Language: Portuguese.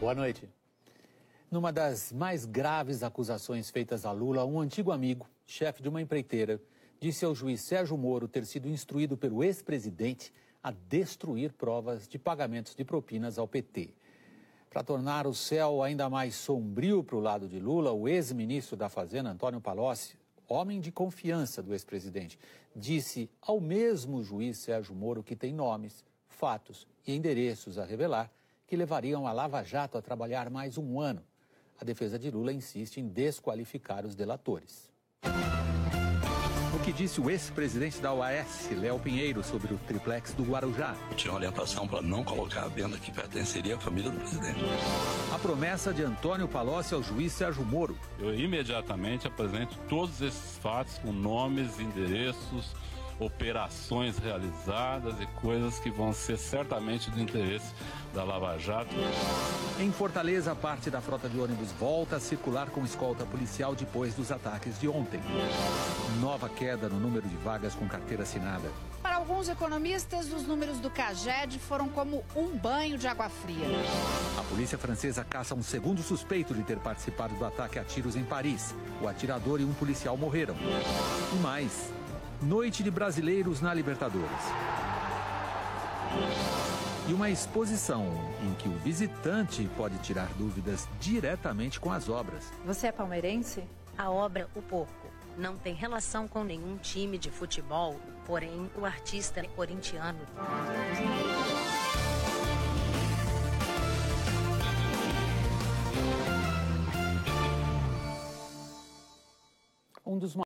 Boa noite. Numa das mais graves acusações feitas a Lula, um antigo amigo, chefe de uma empreiteira, disse ao juiz Sérgio Moro ter sido instruído pelo ex-presidente a destruir provas de pagamentos de propinas ao PT. Para tornar o céu ainda mais sombrio para o lado de Lula, o ex-ministro da Fazenda, Antônio Palocci, homem de confiança do ex-presidente, disse ao mesmo juiz Sérgio Moro que tem nomes, fatos e endereços a revelar que levariam a Lava Jato a trabalhar mais um ano. A defesa de Lula insiste em desqualificar os delatores. O que disse o ex-presidente da OAS, Léo Pinheiro, sobre o triplex do Guarujá? Tinha orientação para não colocar a venda que pertenceria à família do presidente. A promessa de Antônio Palocci ao juiz Sérgio Moro. Eu imediatamente apresento todos esses fatos com nomes, endereços, operações realizadas e coisas que vão ser certamente do interesse da Lava Jato. Em Fortaleza, parte da frota de ônibus volta a circular com escolta policial depois dos ataques de ontem. Nova queda no número de vagas com carteira assinada. Alguns economistas, os números do CAGED foram como um banho de água fria. A polícia francesa caça um segundo suspeito de ter participado do ataque a tiros em Paris. O atirador e um policial morreram. E mais, Noite de Brasileiros na Libertadores. E uma exposição em que o visitante pode tirar dúvidas diretamente com as obras. Você é palmeirense? A obra O Porco não tem relação com nenhum time de futebol, porém o artista é corintiano. Um dos